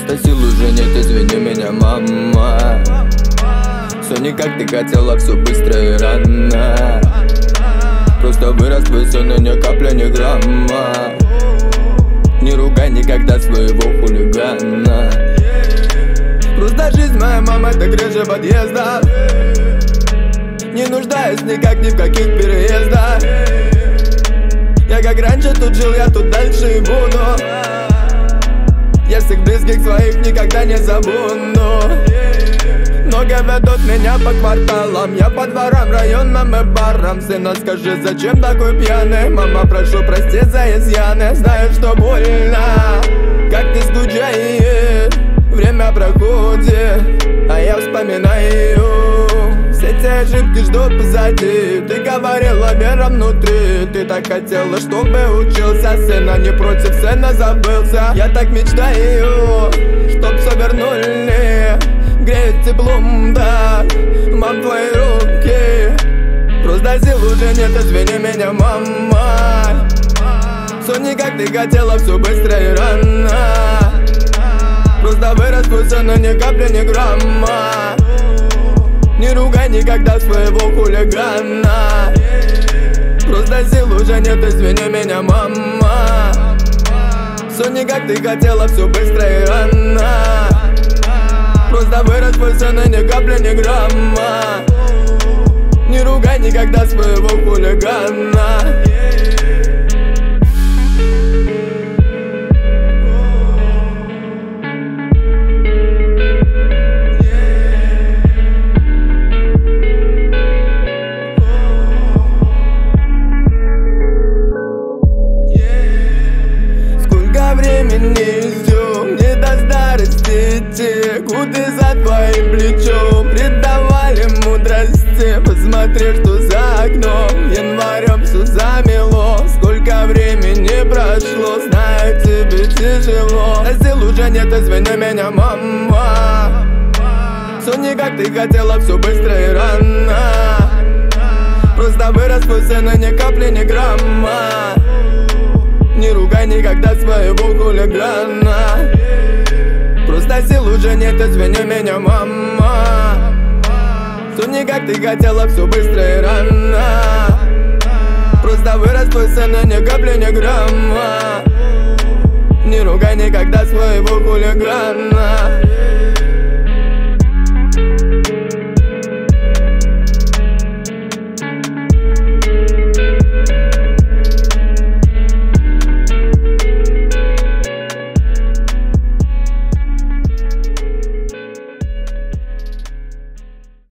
Просто сил уже нет, извини меня, мама. Все не как ты хотела, все быстро и рано. Просто вырос твой сын, и ни капля, ни грамма. Не ругай никогда своего хулигана. Просто жизнь моя мама, это крыша подъезда. Не нуждаюсь никак ни в каких переездах. Я как раньше тут жил, я тут дальше и буду близких своих никогда не забуду. Много ведут меня по кварталам Я по дворам, районам и барам. Сына, скажи, зачем такой пьяный? Мама, прошу простить за изъяны. Знаю, что больно Как ты скучаешь Время проходит, а я вспоминаю Все те ошибки жду позади. Ты говорила вера внутри. Ты так хотела, чтобы учился. Сына не против сына забылся. Я так мечтаю, чтоб все вернули. Греет теплом, да Мам, твои руки. Просто сил уже нет, извини меня, мама. Все не как ты хотела, все быстро и рано. Просто вырос вкуса, но ни капли, ни грамма. Не ругай никогда своего хулигана Просто сил уже нет, извини меня, мама. Все не как ты хотела, все быстро и рано. Просто вырос вкуса, но ни капли, ни грамма. Не ругай никогда своего хулигана Куды за твоим плечом. Придавали мудрости. Посмотри, что за окном, январем все замело. Сколько времени прошло, знаю, тебе тяжело. А сил уже нет, извини меня, мама. Все не как ты хотела, все быстро и рано. Просто вырос твой сын, ни капли, ни грамма. Не ругай никогда своего хулигана Просто сил уже нет, извини меня, мама. Все как ты хотела, все быстро и рано. Просто вырос твой сын, и ни капли, ни грамма. Не ругай никогда своего хулигана